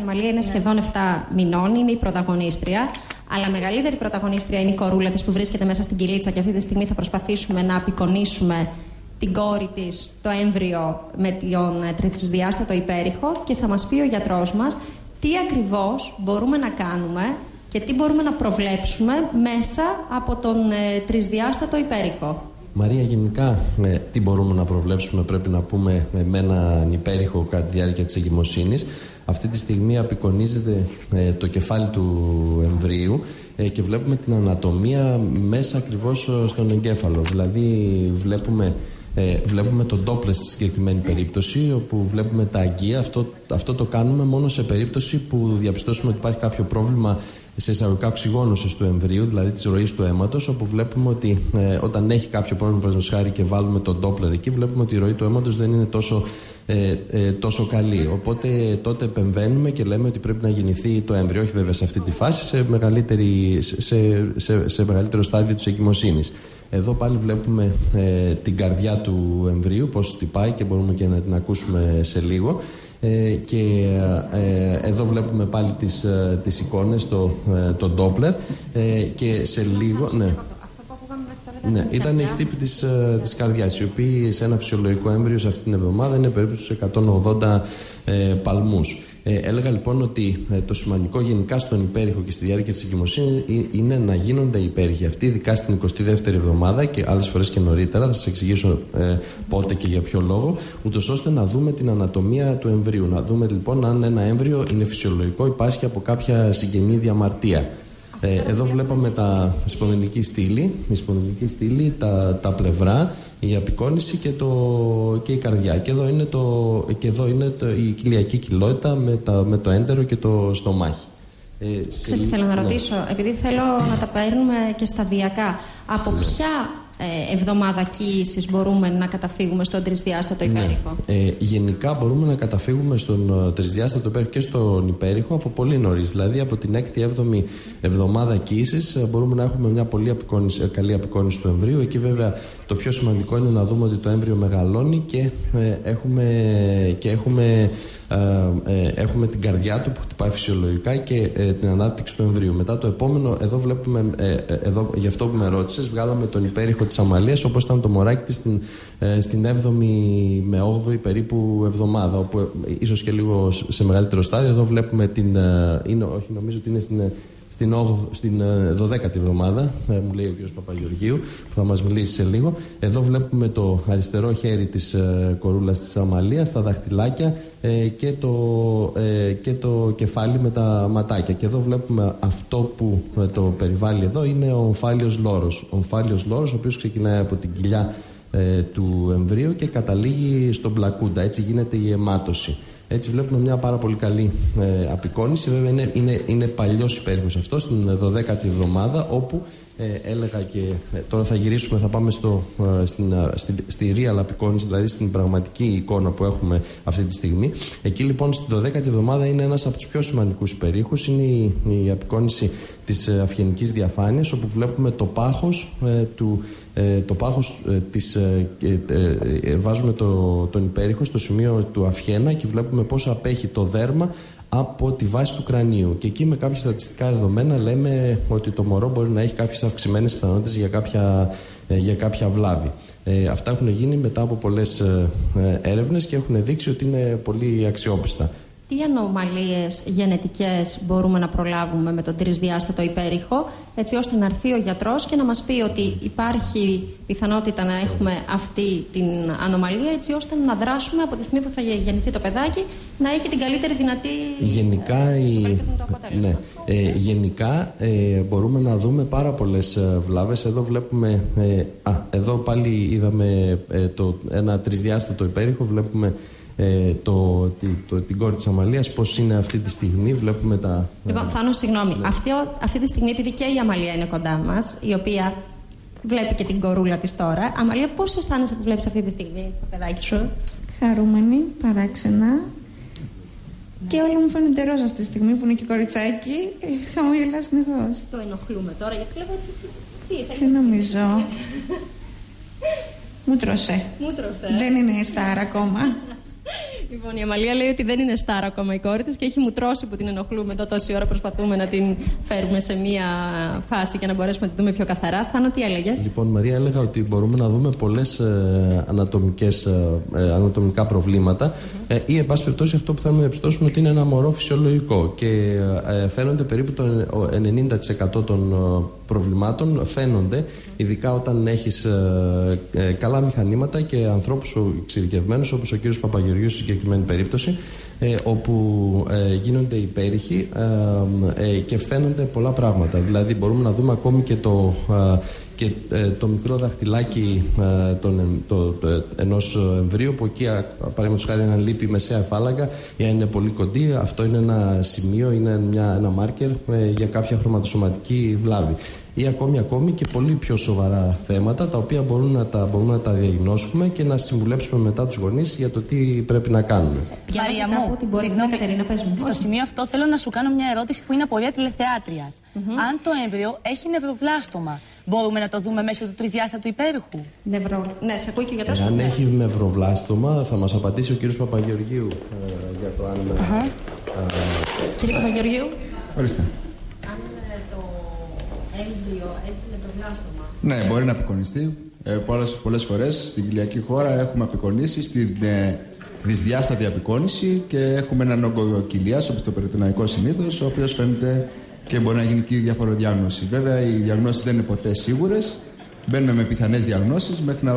Η Μαλία είναι σχεδόν 7 μηνών, είναι η πρωταγωνίστρια. Αλλά μεγαλύτερη πρωταγωνίστρια είναι η κορούλα της που βρίσκεται μέσα στην κυλίτσα και αυτή τη στιγμή θα προσπαθήσουμε να απεικονίσουμε την κόρη της, το έμβριο, με τον ε, τρισδιάστατο υπέρηχο και θα μας πει ο γιατρός μας τι ακριβώς μπορούμε να κάνουμε και τι μπορούμε να προβλέψουμε μέσα από τον ε, τρισδιάστατο υπέρηχο. Μαρία, γενικά, ε, τι μπορούμε να προβλέψουμε, πρέπει να πούμε με έναν υπέρηχο κατά τη διάρκεια της εγκυμοσύνης. Αυτή τη στιγμή απεικονίζεται ε, το κεφάλι του εμβρίου ε, και βλέπουμε την ανατομία μέσα ακριβώς στον εγκέφαλο. Δηλαδή βλέπουμε, ε, βλέπουμε τον Doppler στη συγκεκριμένη περίπτωση όπου βλέπουμε τα αγκία. Αυτό, αυτό το κάνουμε μόνο σε περίπτωση που διαπιστώσουμε ότι υπάρχει κάποιο πρόβλημα σε εισαγωγικά οξυγόνωσης του εμβρίου, δηλαδή της ροής του αίματος, όπου βλέπουμε ότι ε, όταν έχει κάποιο πρόβλημα, παραδείγματος χάρη, και βάλουμε τον Doppler εκεί, βλέπουμε ότι η ροή του αίματος δεν είναι τόσο, ε, ε, τόσο καλή. Οπότε τότε επεμβαίνουμε και λέμε ότι πρέπει να γεννηθεί το έμβριο, όχι βέβαια σε αυτή τη φάση, σε, μεγαλύτερη, σε, σε, σε μεγαλύτερο στάδιο της εγκυμοσύνης. Εδώ πάλι βλέπουμε ε, την καρδιά του εμβρίου, πώς χτυπάει και μπορούμε και να την ακούσουμε σε λίγο. Ε, και ε, εδώ βλέπουμε πάλι τις, ε, τις εικόνες, το, το Doppler και σε λίγο... Ναι. Ναι, ήταν η χτύπη της, της καρδιάς, η οποία σε ένα φυσιολογικό έμβριο σε αυτή την εβδομάδα είναι περίπου στους 180 ε, παλμούς. Ε, έλεγα λοιπόν ότι ε, το σημαντικό γενικά στον υπέρηχο και στη διάρκεια της εγκυμοσύνης είναι να γίνονται οι υπέρηχοι αυτοί, ειδικά στην 22η εβδομάδα και άλλες φορές και νωρίτερα. Θα σας εξηγήσω ε, πότε και για ποιο λόγο, ούτως ώστε να δούμε την ανατομία του εμβρίου. Να δούμε λοιπόν αν ένα έμβριο είναι φυσιολογικό, υπάρχει από κάποια συγγενή διαμαρτία. Ε, εδώ βλέπαμε τα σπονδυλική στήλη, η σπονδυλική στήλη, τα, τα πλευρά, η απεικόνηση και, το, και η καρδιά. Και εδώ είναι, το, και εδώ είναι το, η κοιλιακή κοιλότητα με, τα, με το έντερο και το στομάχι. Ε, Ξέρετε, θέλω να ναι. ρωτήσω, επειδή θέλω να τα παίρνουμε και σταδιακά, από ναι. ποια ε, εβδομάδα κύηση μπορούμε να καταφύγουμε στον τρισδιάστατο ναι. υπέρηχο; Ναι. Ε, γενικά μπορούμε να καταφύγουμε στον ε, τρισδιάστατο υπέρηχο και στον υπέρηχο από πολύ νωρίς. Δηλαδή από την 6η-7η εβδομάδα κύηση ε, μπορούμε να έχουμε μια πολύ απεικόνηση, καλή απεικόνηση του εμβρίου. Εκεί βέβαια το πιο σημαντικό είναι να δούμε ότι το έμβριο μεγαλώνει και έχουμε, και έχουμε ε, ε, έχουμε την καρδιά του που χτυπάει φυσιολογικά και ε, την ανάπτυξη του εμβρίου. Μετά το επόμενο, εδώ βλέπουμε, εδώ, γι' αυτό που με ρώτησες, βγάλαμε τον υπέρηχο της Αμαλίας όπως ήταν το μωράκι της στην, στην 7η με 8η περίπου εβδομάδα. Όπου ίσως και λίγο σε μεγαλύτερο στάδιο. Εδώ βλέπουμε την. Είναι, όχι, νομίζω ότι είναι στην στην, στην 12η ε, εβδομάδα, ε, μου λέει ο κ. Παπαγεωργίου, που θα μας μιλήσει σε λίγο. Εδώ βλέπουμε το αριστερό χέρι της ε, κορούλας της Αμαλίας, τα δαχτυλάκια και, το, και το κεφάλι με τα ματάκια. Και εδώ βλέπουμε αυτό που το περιβάλλει εδώ είναι ο ομφάλιος λόρος. Ο ομφάλιος λόρος, ο οποίος ξεκινάει από την κοιλιά του εμβρίου και καταλήγει στον πλακούντα. Έτσι γίνεται η αιμάτωση. Έτσι βλέπουμε μια πάρα πολύ καλή ε, απεικόνηση. Βέβαια είναι, είναι, είναι παλιός υπέρηχο αυτός, στην 12η εβδομάδα, όπου ε, έλεγα και ε, τώρα θα γυρίσουμε, θα πάμε στο, ε, στην, στη, στη real απεικόνηση, δηλαδή στην πραγματική εικόνα που έχουμε αυτή τη στιγμή. Εκεί λοιπόν στην 12η εβδομάδα είναι ένας από τους πιο σημαντικούς υπερήχους, είναι η, η απεικόνηση της αυγενικής διαφάνειας, όπου βλέπουμε το πάχος του το πάχος της, βάζουμε το, τον υπέρηχο στο σημείο του αυχένα και βλέπουμε πώς απέχει το δέρμα από τη βάση του κρανίου. Και εκεί με κάποια στατιστικά δεδομένα λέμε ότι το μωρό μπορεί να έχει κάποιες αυξημένες πιθανότητες για κάποια, ε, για κάποια βλάβη. Ε, αυτά έχουν γίνει μετά από πολλές ε, ε, έρευνες και έχουν δείξει ότι είναι πολύ αξιόπιστα τι ανομαλίες γενετικές μπορούμε να προλάβουμε με τον τρισδιάστατο υπέρηχο, έτσι ώστε να έρθει ο γιατρός και να μας πει ότι υπάρχει πιθανότητα να έχουμε αυτή την ανομαλία, έτσι ώστε να δράσουμε από τη στιγμή που θα γεννηθεί το παιδάκι, να έχει την καλύτερη δυνατή γενικά, η... ναι. ε, γενικά ε, μπορούμε να δούμε πάρα πολλές ε, βλάβες. Εδώ βλέπουμε, ε, α, εδώ πάλι είδαμε ε, το, ένα τρισδιάστατο υπέρηχο, βλέπουμε ε, το, το, την κόρη της Αμαλίας, πώς είναι αυτή τη στιγμή. Βλέπουμε τα. Λοιπόν, Θάνο, συγγνώμη. Ναι. Αυτή, αυτή τη στιγμή, επειδή και η Αμαλία είναι κοντά μας, η οποία βλέπει και την κορούλα της τώρα. Αμαλία, πώς αισθάνεσαι που βλέπεις αυτή τη στιγμή το παιδάκι σου, Χαρούμενη, παράξενα. Και όλα μου φαίνονται ρόζα αυτή τη στιγμή που είναι και κοριτσάκι. Χαμογελάω συνεχώς. Το ενοχλούμε τώρα, γιατί βλέπω έτσι. Τι, Τι νομίζω. Μούτρωσε. Μούτρωσε. Δεν είναι η στάρα ακόμα. Λοιπόν, η Αμαλία λέει ότι δεν είναι στάρα ακόμα η κόρη της και έχει μουτρώσει που την ενοχλούμε εδώ τόση ώρα. Προσπαθούμε να την φέρουμε σε μία φάση και να μπορέσουμε να την δούμε πιο καθαρά. Θάνο, τι έλεγες; Λοιπόν, Μαρία, έλεγα ότι μπορούμε να δούμε πολλές ε, ανατομικές, ε, ε, ανατομικά προβλήματα ε, ή, εν πάση περιπτώσει, αυτό που θέλουμε να διαπιστώσουμε ότι είναι ένα μωρό φυσιολογικό. Και ε, φαίνονται περίπου το 90% των ε, προβλημάτων φαίνονται, ειδικά όταν έχεις ε, καλά μηχανήματα και ανθρώπους εξειδικευμένους, όπως ο κύριος Παπαγεωργίου στη συγκεκριμένη περίπτωση, όπου γίνονται υπέρηχοι και φαίνονται πολλά πράγματα. Δηλαδή, μπορούμε να δούμε ακόμη και το και ε, το μικρό δαχτυλάκι ε, τον, το, το, ε, ενός εμβρίου που εκεί παραδείγματος χάρη αν λείπει μεσαία εφάλαγγα ή αν είναι πολύ κοντή αυτό είναι ένα σημείο, είναι μια, ένα μάρκερ για κάποια χρωματοσωματική βλάβη ή ακόμη ακόμη και πολύ πιο σοβαρά θέματα τα οποία μπορούν να τα, μπορούμε να τα διαγνώσουμε και να συμβουλέψουμε μετά τους γονείς για το τι πρέπει να κάνουμε. Μαρία μου, συγγνώμη, Κατερίνα, πες μου. Στο σημείο αυτό θέλω να σου κάνω μια ερώτηση που είναι απορία τηλεθεάτριας. Mm -hmm. Αν το έμβριο έχει νευροβλάστομα, Μπορούμε να το δούμε μέσω του τρισδιάστατου υπέροχου. Νευρο... Ναι, σε ακούει και ο γιατρός. Αν έχει νευροβλάστομα, θα μας απαντήσει ο κύριος Παπαγεωργίου ε, για το αν... Uh -huh. Κύριε Παπαγεωργίου. Ορίστε. Αν ε, το έμβριο έχει νευροβλάστομα. Ναι, μπορεί να απεικονιστεί. Ε, πολλές, πολλές φορές στην κοιλιακή χώρα έχουμε απεικονίσει στην ε, δυσδιάστατη απεικόνηση και έχουμε έναν όγκο κοιλιάς, όπως το περιτοναϊκό συνήθως, ο οποίος φαίνεται και μπορεί να γίνει και η διαφοροδιάγνωση. Βέβαια, οι διαγνώσεις δεν είναι ποτέ σίγουρες. Μπαίνουμε με πιθανές διαγνώσεις μέχρι να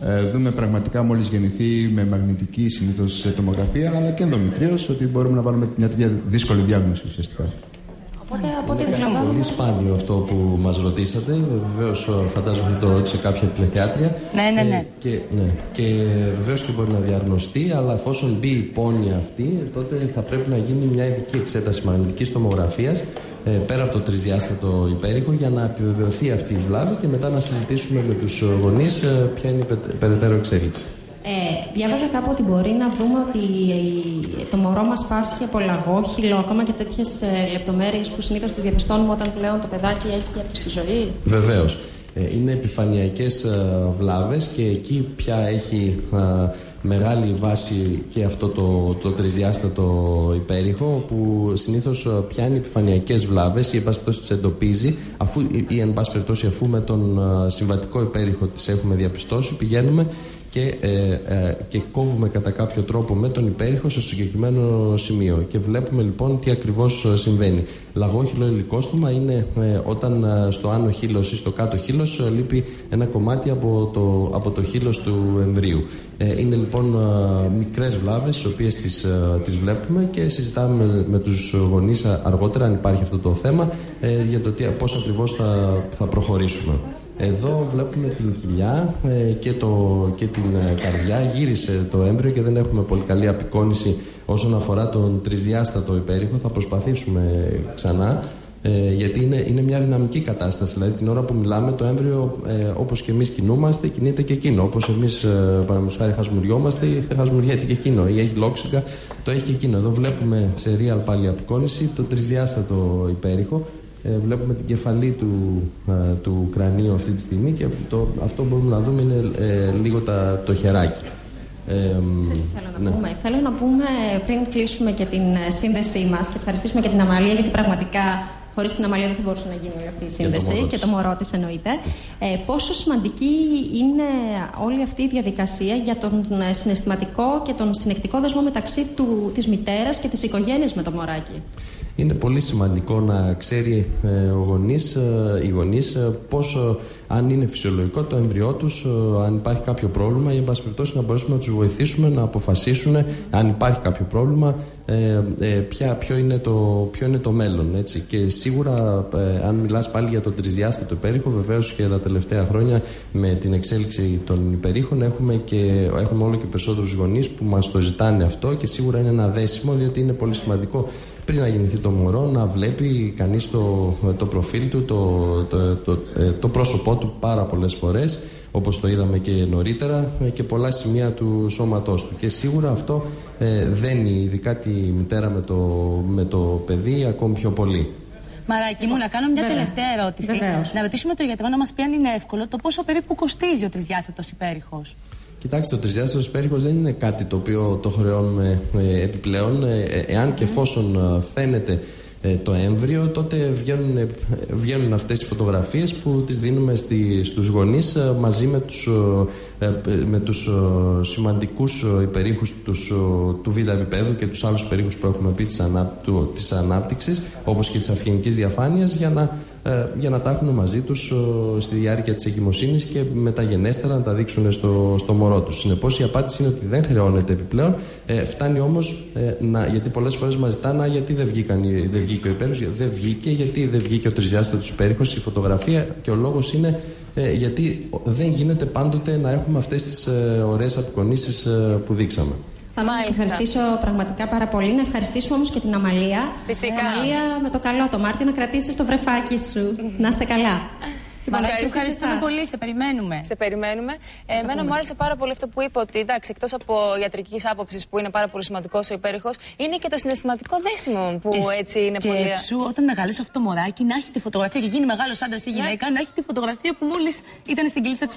ε, δούμε πραγματικά μόλις γεννηθεί με μαγνητική συνήθως τομογραφία, αλλά και ενδομητρίως, ότι μπορούμε να βάλουμε μια τέτοια δύσκολη διάγνωση ουσιαστικά. Οπότε, από ό,τι Είναι πολύ σπάνιο αυτό που μας ρωτήσατε. Βεβαίως, φαντάζομαι ότι το ρώτησε κάποια τηλεθεάτρια. Ναι, ναι, ναι. Ε, και, ναι. και βεβαίως και μπορεί να διαγνωστεί, αλλά εφόσον μπει η πόνη αυτή, τότε θα πρέπει να γίνει μια ειδική εξέταση μαγνητικής τομογραφίας ε, πέρα από το τρισδιάστατο υπέρηχο για να επιβεβαιωθεί αυτή η βλάβη και μετά να συζητήσουμε με τους γονείς ε, ποια είναι η περαιτέρω εξέλιξη. Ε, διάβαζα κάπου ότι μπορεί να δούμε ότι το μωρό μας πάσχει από λαγόχυλο, ακόμα και τέτοιες λεπτομέρειες που συνήθως τις διαπιστώνουμε όταν πλέον το παιδάκι έχει έρθει στη ζωή. Βεβαίως. Ε, είναι επιφανειακές ε, βλάβες και εκεί πια έχει ε, μεγάλη βάση και αυτό το, το τρισδιάστατο υπέρηχο που συνήθως πιάνει επιφανειακές βλάβες ή εν πάση περιπτώσει τις εντοπίζει αφού, ή εν πάση περιπτώσει αφού με τον συμβατικό υπέρηχο τις έχουμε διαπιστώσει πηγαίνουμε και, ε, ε, και κόβουμε κατά κάποιο τρόπο με τον υπέρηχο στο συγκεκριμένο σημείο. Και βλέπουμε λοιπόν τι ακριβώς ε, συμβαίνει. Λαγόχυλο υλικόστομα είναι ε, όταν ε, στο άνω χείλος ή στο κάτω χείλος λείπει ένα κομμάτι από το, από το χείλος του εμβρίου. Είναι λοιπόν μικρές βλάβες τις οποίες τις, τις βλέπουμε και συζητάμε με, με τους γονείς αργότερα αν υπάρχει αυτό το θέμα για το τι, πώς ακριβώς θα, θα προχωρήσουμε. Εδώ βλέπουμε την κοιλιά ε, και, το, και την ε, καρδιά. Γύρισε το έμβριο και δεν έχουμε πολύ καλή απεικόνηση όσον αφορά τον τρισδιάστατο υπέρηχο. Θα προσπαθήσουμε ξανά. Ε, γιατί είναι, είναι μια δυναμική κατάσταση. Δηλαδή, την ώρα που μιλάμε, το έμβριο, ε, όπως και εμείς κινούμαστε, κινείται και εκείνο. Όπως εμείς, ε, παραδείγματος χάρη, χασμουριόμαστε, χασμουριέται και εκείνο. Ή έχει λόξιγκα, το έχει και εκείνο. Εδώ βλέπουμε σε real πάλι απεικόνηση το τρισδιάστατο υπέρηχο. Ε, βλέπουμε την κεφαλή του, ε, του κρανίου αυτή τη στιγμή και το, αυτό μπορούμε να δούμε είναι ε, λίγο τα, το χεράκι. Ε, θέλω, να ναι. πούμε. θέλω να πούμε πριν κλείσουμε και την σύνδεσή μας και ευχαριστήσουμε και την Αμαλία γιατί πραγματικά Χωρίς την Αμαλία δεν θα μπορούσε να γίνει όλη αυτή η σύνδεση και το μωρό της εννοείται. Ε, πόσο σημαντική είναι όλη αυτή η διαδικασία για τον συναισθηματικό και τον συνεκτικό δεσμό μεταξύ του, της μητέρας και της οικογένειας με το μωράκι; Είναι πολύ σημαντικό να ξέρει ε, ο γονείς, ε, οι γονείς ε, πώς, αν είναι φυσιολογικό το εμβριό τους, αν υπάρχει κάποιο πρόβλημα ή εν πάση περιπτώσει να μπορέσουμε να τους βοηθήσουμε να αποφασίσουν αν υπάρχει κάποιο πρόβλημα ποια, ποιο, είναι το, ποιο είναι το μέλλον. Έτσι. Και σίγουρα αν μιλάς πάλι για το τρισδιάστατο υπέρηχο βεβαίως και τα τελευταία χρόνια με την εξέλιξη των υπερήχων έχουμε, και, έχουμε όλο και περισσότερους γονείς που μας το ζητάνε αυτό και σίγουρα είναι ένα δέσιμο διότι είναι πολύ σημαντικό πριν να γεννηθεί το μωρό να βλέπει κανείς το, το προφίλ του, το, το, το, ε, το πρόσωπό του πάρα πολλές φορές όπως το είδαμε και νωρίτερα ε, και πολλά σημεία του σώματός του και σίγουρα αυτό ε, δένει ειδικά τη μητέρα με το, με το παιδί ακόμη πιο πολύ. Μαράκι μου, να κάνω μια τελευταία ερώτηση. Να ρωτήσουμε τον γιατρό να μας πει αν είναι εύκολο το πόσο περίπου κοστίζει ο τρισδιάστατος υπέρηχος. Κοιτάξτε, ο τρισδιάστατος υπέρηχος δεν είναι κάτι το οποίο το χρεώνουμε ε, επιπλέον. Ε, ε, εάν και εφόσον φαίνεται το έμβριο, τότε βγαίνουν, βγαίνουν αυτές οι φωτογραφίες που τις δίνουμε στη, στους γονείς μαζί με τους, με τους σημαντικούς υπερήχους τους, του β' επίπεδου και τους άλλους υπερήχους που έχουμε πει της, ανά, της ανάπτυξης, όπως και της αυγενικής διαφάνειας, για να ε, για να τα έχουν μαζί τους στη διάρκεια της εγκυμοσύνης και μεταγενέστερα να τα δείξουν στο, στο μωρό τους. Συνεπώς, η απάντηση είναι ότι δεν χρεώνεται επιπλέον. Ε, φτάνει όμως, ε, γιατί πολλές φορές μας ζητάνε γιατί δεν, βγήκαν, δεν βγήκε ο υπέροχος, δεν βγήκε, γιατί δεν βγήκε ο τρισδιάστατο υπέροχος, η φωτογραφία και ο λόγος είναι ε, γιατί δεν γίνεται πάντοτε να έχουμε αυτές τις ε, ωραίες απεικονίσεις ε, που δείξαμε. Θα να ευχαριστήσω πραγματικά πάρα πολύ. Να ευχαριστήσουμε όμως και την Αμαλία. Φυσικά. Αμαλία, με το καλό το Μάρτι, να κρατήσεις το βρεφάκι σου. να σε καλά. Λοιπόν, ευχαριστούμε πολύ, σε περιμένουμε. Σε περιμένουμε. Ε, εμένα μου άρεσε πάρα πολύ αυτό που είπε ότι εντάξει, εκτός από ιατρικής άποψης που είναι πάρα πολύ σημαντικός ο υπέρηχος, είναι και το συναισθηματικό δέσιμο που και, έτσι είναι και πολύ. Και όταν μεγαλώσει αυτό το μωράκι, να έχει τη φωτογραφία και γίνει μεγάλος άντρας ή ναι. γυναίκα, να έχει τη φωτογραφία που μόλις ήταν στην κλίτσα της